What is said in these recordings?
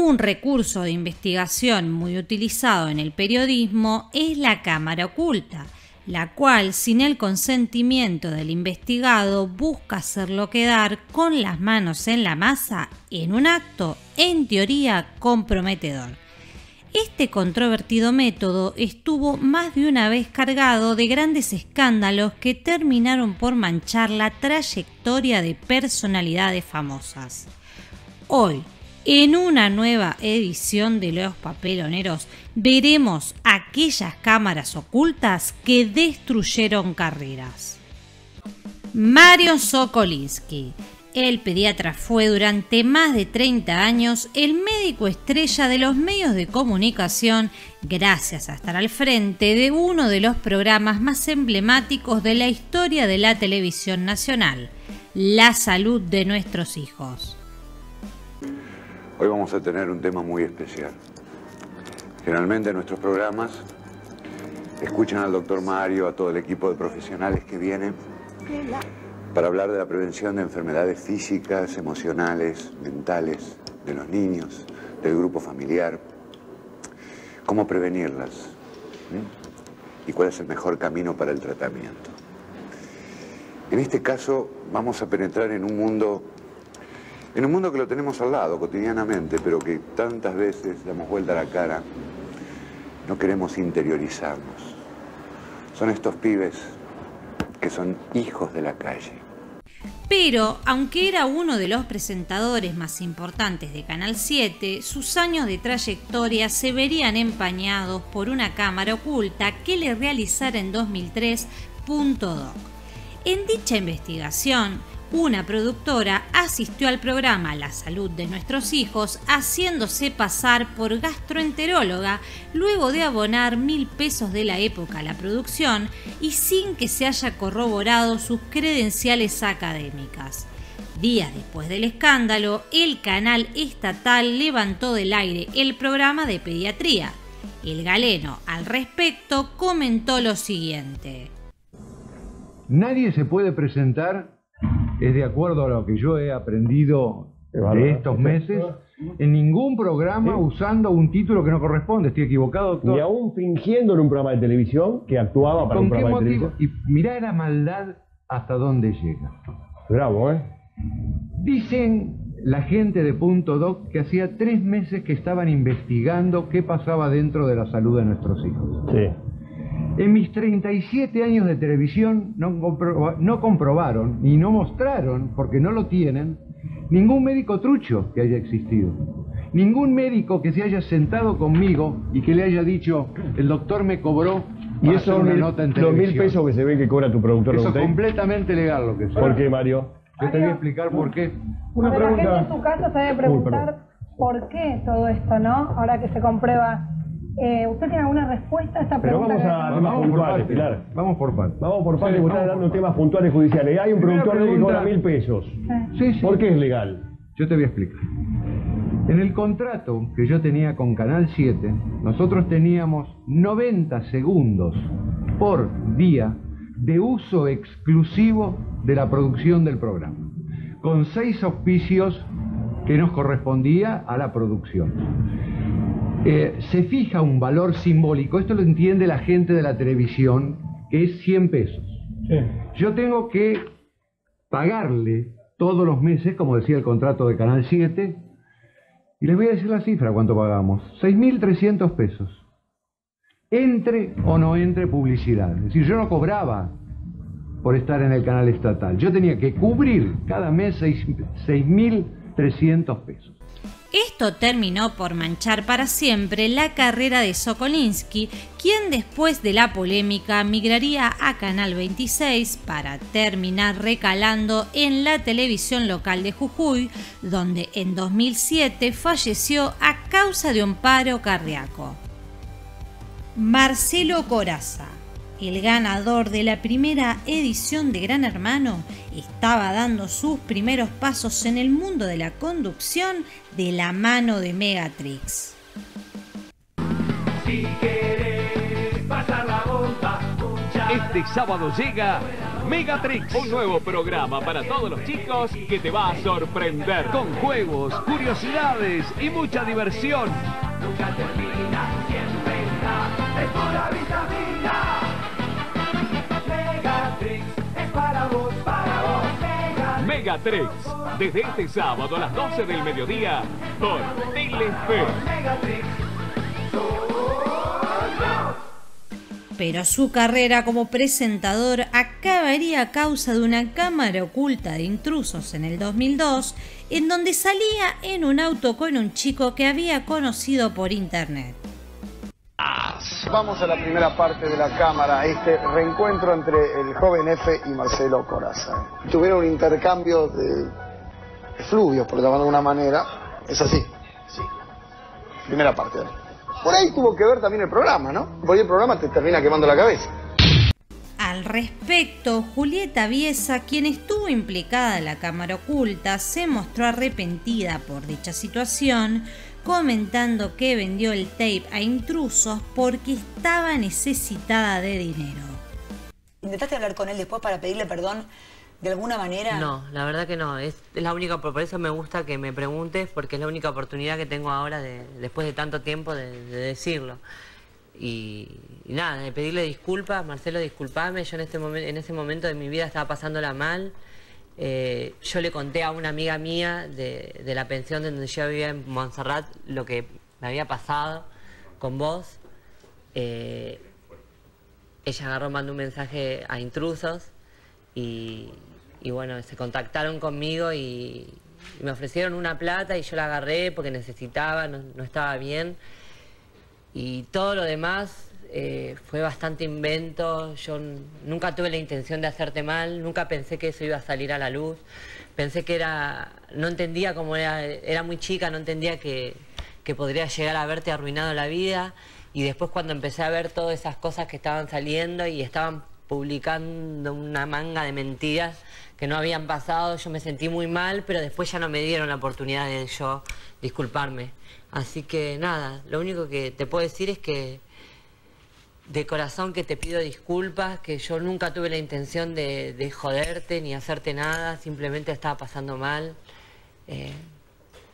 Un recurso de investigación muy utilizado en el periodismo es la cámara oculta, la cual, sin el consentimiento del investigado, busca hacerlo quedar con las manos en la masa en un acto, en teoría, comprometedor. Este controvertido método estuvo más de una vez cargado de grandes escándalos que terminaron por manchar la trayectoria de personalidades famosas. Hoy, en una nueva edición de Los Papeloneros veremos aquellas cámaras ocultas que destruyeron carreras. Mario Sokolinsky. El pediatra fue durante más de 30 años el médico estrella de los medios de comunicación gracias a estar al frente de uno de los programas más emblemáticos de la historia de la televisión nacional, La salud de nuestros hijos. Hoy vamos a tener un tema muy especial. Generalmente en nuestros programas escuchan al doctor Mario, a todo el equipo de profesionales que vienen para hablar de la prevención de enfermedades físicas, emocionales, mentales de los niños, del grupo familiar, cómo prevenirlas y cuál es el mejor camino para el tratamiento. En este caso vamos a penetrar en un mundo en un mundo que lo tenemos al lado cotidianamente, pero que tantas veces damos vuelta a la cara, no queremos interiorizarnos. Son estos pibes que son hijos de la calle. Pero, aunque era uno de los presentadores más importantes de Canal 7, sus años de trayectoria se verían empañados por una cámara oculta que le realizara en 2003 Punto Doc. En dicha investigación, una productora asistió al programa La salud de nuestros hijos haciéndose pasar por gastroenteróloga luego de abonar mil pesos de la época a la producción y sin que se haya corroborado sus credenciales académicas. Días después del escándalo, el canal estatal levantó del aire el programa de pediatría. El galeno al respecto comentó lo siguiente. Nadie se puede presentar es de acuerdo a lo que yo he aprendido de estos meses, en ningún programa usando un título que no corresponde. Estoy equivocado, doctor. Y aún fingiendo en un programa de televisión que actuaba para un programa de televisión. Y mirá la maldad hasta dónde llega. Bravo, ¿eh? Dicen la gente de Punto Doc que hacía tres meses que estaban investigando qué pasaba dentro de la salud de nuestros hijos. Sí. En mis 37 años de televisión no, comprobaron y no mostraron, porque no lo tienen, ningún médico trucho que haya existido. Ningún médico que se haya sentado conmigo y que le haya dicho, el doctor me cobró y eso una nota en televisión. Los mil pesos que se ve que cobra tu productor. Eso es completamente legal lo que es. ¿Por qué, Mario? Yo te voy a explicar por qué. Una pregunta. La gente en tu casa se debe preguntar por qué todo esto, ¿no? Ahora que se comprueba eh, ¿Usted tiene alguna respuesta a esta pregunta? Pero vamos a temas puntuales, Pilar. Vamos por partes. Vamos por partes, usted está dando temas puntuales judiciales. Hay un productor que cobra mil pesos. Sí, sí. ¿Por qué es legal? Yo te voy a explicar. En el contrato que yo tenía con Canal 7, nosotros teníamos 90 segundos por día de uso exclusivo de la producción del programa, con seis auspicios que nos correspondía a la producción. Eh, se fija un valor simbólico, esto lo entiende la gente de la televisión, que es 100 pesos. Yo tengo que pagarle todos los meses, como decía el contrato de Canal 7, y les voy a decir la cifra, cuánto pagamos, 6.300 pesos. Entre o no entre publicidad. Es decir, yo no cobraba por estar en el canal estatal. Yo tenía que cubrir cada mes 6.300 pesos. Esto terminó por manchar para siempre la carrera de Sokolinsky, quien después de la polémica migraría a Canal 26 para terminar recalando en la televisión local de Jujuy, donde en 2007 falleció a causa de un paro cardíaco. Marcelo Coraza el ganador de la primera edición de Gran Hermano, estaba dando sus primeros pasos en el mundo de la conducción de la mano de Megatrix. Este sábado llega Megatrix, un nuevo programa para todos los chicos que te va a sorprender con juegos, curiosidades y mucha diversión. Nunca termina, siempre está, es pura desde este sábado a las 12 del mediodía por Telefe. Pero su carrera como presentador acabaría a causa de una cámara oculta de intrusos en el 2002, en donde salía en un auto con un chico que había conocido por internet. Vamos a la primera parte de la cámara, este reencuentro entre el joven F y Marcelo Coraza. Tuvieron un intercambio de fluvios, por llamarlo de una manera. ¿Es así? Sí. Primera parte. Por ahí tuvo que ver también el programa, ¿no? Porque el programa te termina quemando la cabeza. Al respecto, Julieta Viesa, quien estuvo implicada en la cámara oculta, se mostró arrepentida por dicha situación, comentando que vendió el tape a intrusos porque estaba necesitada de dinero. ¿Intentaste hablar con él después para pedirle perdón de alguna manera? No, la verdad que no. Es, la única, por eso me gusta que me preguntes, porque es la única oportunidad que tengo ahora, de, después de tanto tiempo, de, decirlo. Y, nada, de pedirle disculpas, Marcelo, disculpame, yo en, este en ese momento de mi vida estaba pasándola mal. Eh, yo le conté a una amiga mía de, la pensión donde yo vivía en Montserrat lo que me había pasado con vos. Eh, ella agarró, mandó un mensaje a intrusos y, y bueno, se contactaron conmigo y, me ofrecieron una plata y yo la agarré porque necesitaba, no, estaba bien. Y todo lo demás eh, fue bastante invento, yo nunca tuve la intención de hacerte mal, nunca pensé que eso iba a salir a la luz, pensé que era, no entendía cómo era, era muy chica, no entendía que, que podría llegar a haberte arruinado la vida. Y después cuando empecé a ver todas esas cosas que estaban saliendo y estaban publicando una manga de mentiras que no habían pasado, yo me sentí muy mal, pero después ya no me dieron la oportunidad de yo disculparme. Así que nada, lo único que te puedo decir es que de corazón que te pido disculpas, que yo nunca tuve la intención de, joderte ni hacerte nada, simplemente estaba pasando mal. Eh,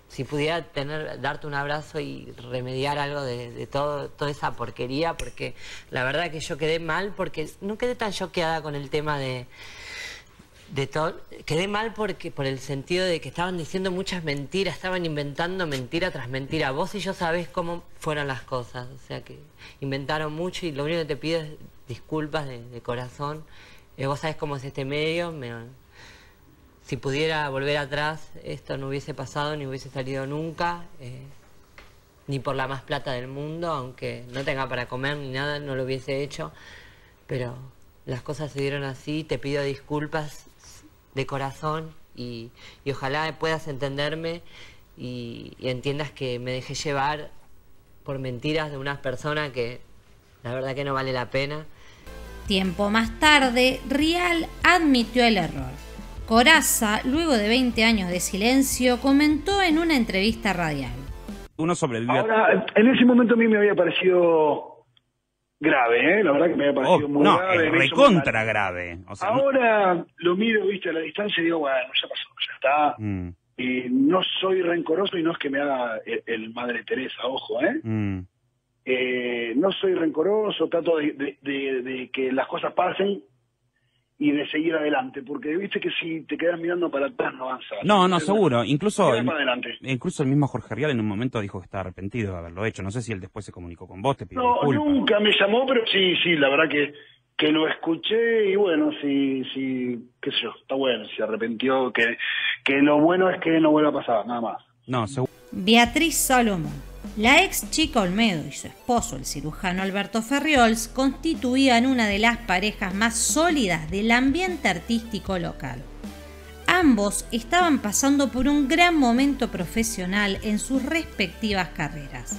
si pudiera tener, darte un abrazo y remediar algo de, todo, toda esa porquería, porque la verdad que yo quedé mal, porque no quedé tan choqueada con el tema de, de todo. Quedé mal porque por el sentido de que estaban diciendo muchas mentiras, estaban inventando mentira tras mentira. Vos y yo sabés cómo fueron las cosas, o sea que inventaron mucho y lo único que te pido es disculpas de, corazón. Eh, vos sabés cómo es este medio, me, si pudiera volver atrás, esto no hubiese pasado ni hubiese salido nunca, eh, ni por la más plata del mundo, aunque no tenga para comer ni nada, no lo hubiese hecho. Pero las cosas se dieron así, te pido disculpas de corazón y, ojalá puedas entenderme y, y entiendas que me dejé llevar por mentiras de una persona que la verdad que no vale la pena. Tiempo más tarde, Rial admitió el error Coraza, luego de 20 años de silencio, comentó en una entrevista radial. Uno sobrevive. Ahora, en ese momento a mí me había parecido grave, ¿eh? La verdad que me había parecido oh, muy no, grave. recontra grave. Ahora lo miro, viste, a la distancia y digo, bueno, ya pasó, ya está. Mm. Y no soy rencoroso y no es que me haga el, Madre Teresa, ojo, ¿eh? Mm. ¿eh? no soy rencoroso, trato de que las cosas pasen y de seguir adelante, porque viste que si te quedas mirando para atrás no avanzas. No, no, seguro. Incluso, el, incluso el mismo Jorge Rial en un momento dijo que está arrepentido de haberlo hecho. No sé si él después se comunicó con vos, te pidió No, nunca me llamó, pero sí, sí, la verdad que, que lo escuché y bueno, sí, sí, qué sé yo, está bueno, se arrepintió, que, que lo bueno es que no vuelva a pasar, nada más. No, seguro. Beatriz Salomón. La ex chica Olmedo y su esposo, el cirujano Alberto Ferriols, constituían una de las parejas más sólidas del ambiente artístico local. Ambos estaban pasando por un gran momento profesional en sus respectivas carreras.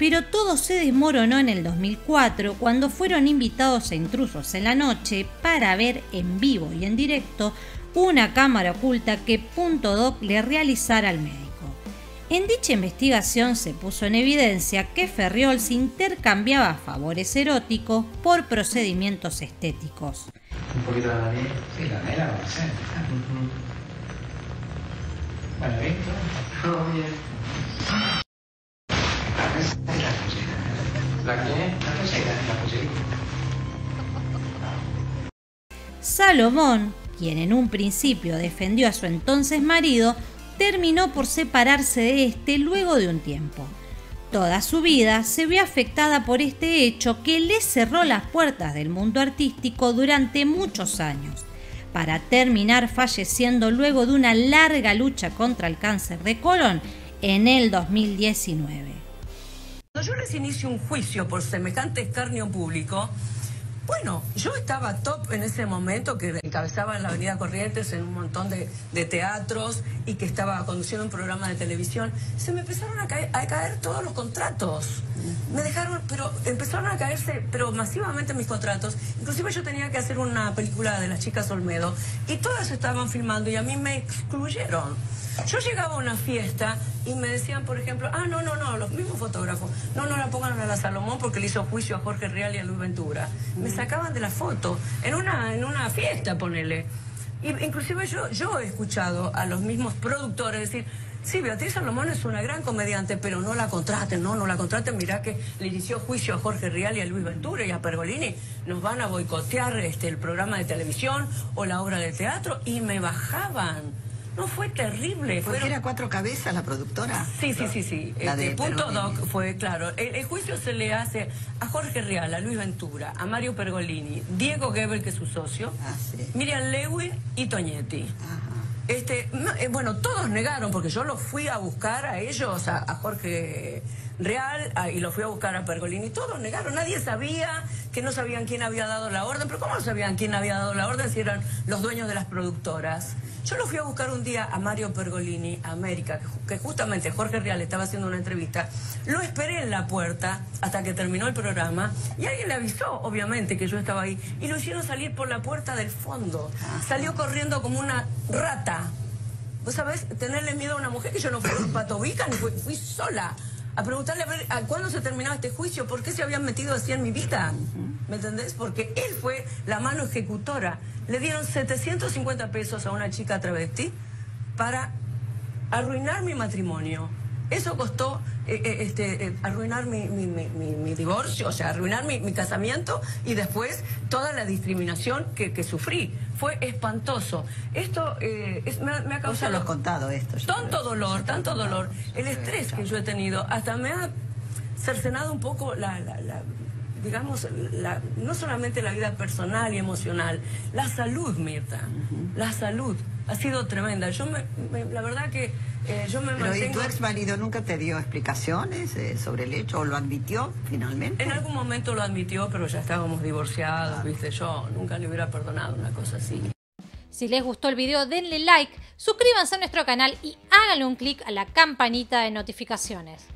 Pero todo se desmoronó en el 2004 cuando fueron invitados a intrusos en la noche para ver en vivo y en directo una cámara oculta que Punto Doc le realizara al médico. En dicha investigación se puso en evidencia que Ferriols intercambiaba favores eróticos por procedimientos estéticos. Un poquito de la sí, la. Bueno, todo bien. La La la Salomón, quien en un principio defendió a su entonces marido, terminó por separarse de este luego de un tiempo. Toda su vida se vio afectada por este hecho que le cerró las puertas del mundo artístico durante muchos años, para terminar falleciendo luego de una larga lucha contra el cáncer de colon en el 2019. Cuando yo les inicio un juicio por semejante escarnio público, bueno, yo estaba top en ese momento que encabezaba en la Avenida Corrientes en un montón de, teatros y que estaba conduciendo un programa de televisión. Se me empezaron a caer, a caer todos los contratos. Me dejaron, pero empezaron a caerse, pero masivamente mis contratos. Inclusive yo tenía que hacer una película de las chicas Olmedo y todas estaban filmando y a mí me excluyeron. Yo llegaba a una fiesta y me decían, por ejemplo, ah, no, no, no, los mismos fotógrafos, no, no la pongan a la Salomón porque le hizo juicio a Jorge Real y a Luis Ventura. Me sacaban de la foto, en una, en una fiesta, ponele. Y, inclusive yo, yo he escuchado a los mismos productores decir, sí, Beatriz Salomón es una gran comediante, pero no la contraten, no, no la contraten, mirá que le inició juicio a Jorge Real y a Luis Ventura y a Pergolini, nos van a boicotear este, el programa de televisión o la obra de teatro, y me bajaban. No, fue terrible. ¿Fue era cuatro cabezas la productora? Sí, sí, sí, sí. La este, punto doc fue, claro. El, juicio se le hace a Jorge Real, a Luis Ventura, a Mario Pergolini, Diego Gebel, que es su socio, ah, Miriam Lewin y Toñetti. Este, eh, bueno, todos negaron, porque yo los fui a buscar a ellos, a, Jorge Real, y los fui a buscar a Pergolini, todos negaron, nadie sabía, que no sabían quién había dado la orden, pero ¿cómo sabían quién había dado la orden si eran los dueños de las productoras? Yo lo fui a buscar un día a Mario Pergolini, a América, que justamente Jorge Real estaba haciendo una entrevista. Lo esperé en la puerta hasta que terminó el programa y alguien le avisó, obviamente, que yo estaba ahí. Y lo hicieron salir por la puerta del fondo. Salió corriendo como una rata. ¿Vos sabés? Tenerle miedo a una mujer que yo no fui un patobica ni fui, sola a preguntarle a ver a cuándo se terminaba este juicio, por qué se habían metido así en mi vida. ¿Me entendés? Porque él fue la mano ejecutora. Le dieron 750 pesos a una chica travesti para arruinar mi matrimonio. Eso costó eh, eh, este, eh, arruinar mi, divorcio, o sea, arruinar mi, casamiento y después toda la discriminación que, sufrí. Fue espantoso. Esto me, ha causado... lo contado esto. Tanto dolor, tanto dolor. El estrés que yo he tenido hasta me ha cercenado un poco la digamos, la, no solamente la vida personal y emocional, la salud, Mirta, la salud ha sido tremenda. Yo me, la verdad que eh, yo me Pero ¿y tu ex marido nunca te dio explicaciones eh, sobre el hecho o lo admitió finalmente? En algún momento lo admitió, pero ya estábamos divorciados, viste, yo nunca le hubiera perdonado una cosa así. Si les gustó el video, denle like, suscríbanse a nuestro canal y háganle un clic a la campanita de notificaciones.